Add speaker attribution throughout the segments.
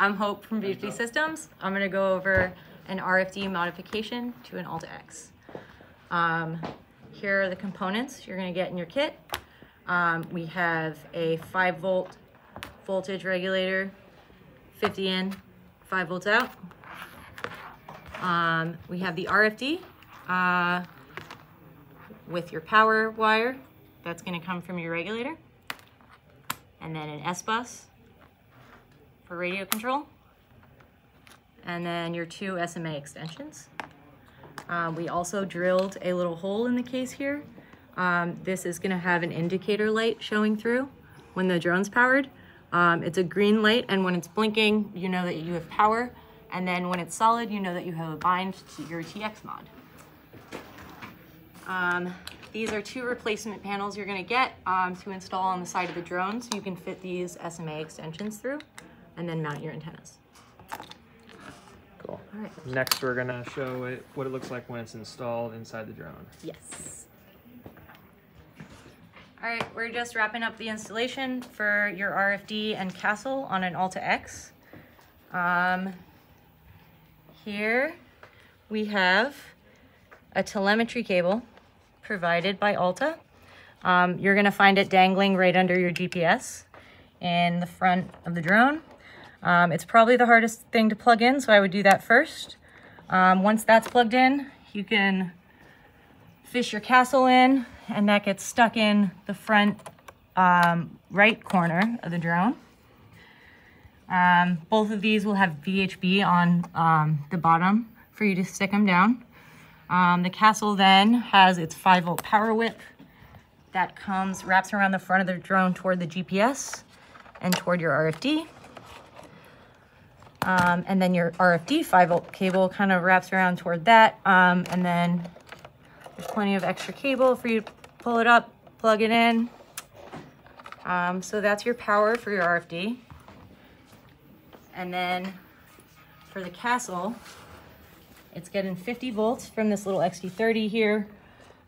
Speaker 1: I'm Hope from BFD Systems. I'm gonna go over an RFD modification to an Alta X. Um, here are the components you're gonna get in your kit. Um, we have a five volt voltage regulator, 50 in, five volts out. Um, we have the RFD uh, with your power wire. That's gonna come from your regulator. And then an S-bus for radio control. And then your two SMA extensions. Um, we also drilled a little hole in the case here. Um, this is gonna have an indicator light showing through when the drone's powered. Um, it's a green light and when it's blinking, you know that you have power. And then when it's solid, you know that you have a bind to your TX mod. Um, these are two replacement panels you're gonna get um, to install on the side of the drone so you can fit these SMA extensions through and then mount your antennas.
Speaker 2: Cool.
Speaker 1: All right.
Speaker 2: Next, we're gonna show it what it looks like when it's installed inside the drone.
Speaker 1: Yes. All right, we're just wrapping up the installation for your RFD and Castle on an Alta X. Um, here we have a telemetry cable provided by Alta. Um, you're gonna find it dangling right under your GPS in the front of the drone. Um, it's probably the hardest thing to plug in, so I would do that first. Um, once that's plugged in, you can fish your castle in and that gets stuck in the front um, right corner of the drone. Um, both of these will have VHB on um, the bottom for you to stick them down. Um, the castle then has its 5 volt power whip that comes, wraps around the front of the drone toward the GPS and toward your RFD. Um, and then your RFD 5 volt cable kind of wraps around toward that. Um, and then there's plenty of extra cable for you to pull it up, plug it in. Um, so that's your power for your RFD. And then for the castle, it's getting 50 volts from this little XT30 here.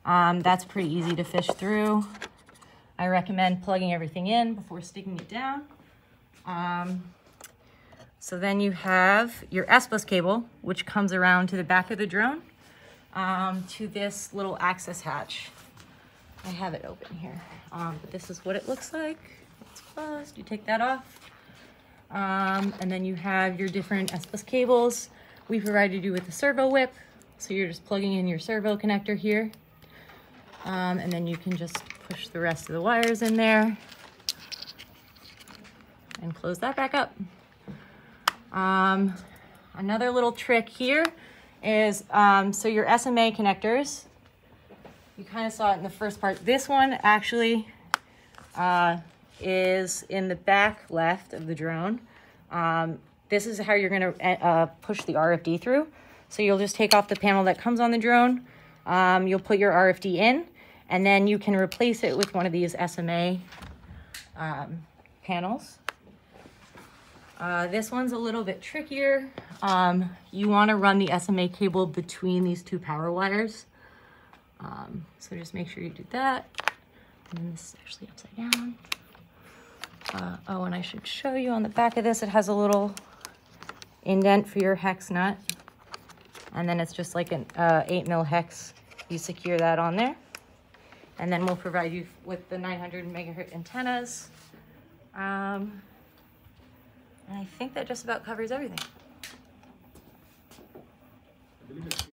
Speaker 1: Um, that's pretty easy to fish through. I recommend plugging everything in before sticking it down. Um, so then you have your S-bus cable, which comes around to the back of the drone um, to this little access hatch. I have it open here, um, but this is what it looks like. It's closed, you take that off. Um, and then you have your different S-bus cables. We provided you with a servo whip, so you're just plugging in your servo connector here. Um, and then you can just push the rest of the wires in there and close that back up. Um, another little trick here is, um, so your SMA connectors, you kind of saw it in the first part. This one actually uh, is in the back left of the drone. Um, this is how you're gonna uh, push the RFD through. So you'll just take off the panel that comes on the drone. Um, you'll put your RFD in and then you can replace it with one of these SMA um, panels. Uh, this one's a little bit trickier. Um, you wanna run the SMA cable between these two power wires. Um, so just make sure you do that. And then this is actually upside down. Uh, oh, and I should show you on the back of this, it has a little indent for your hex nut. And then it's just like an uh, 8 mil hex. You secure that on there. And then we'll provide you with the 900 megahertz antennas. Um, and I think that just about covers everything.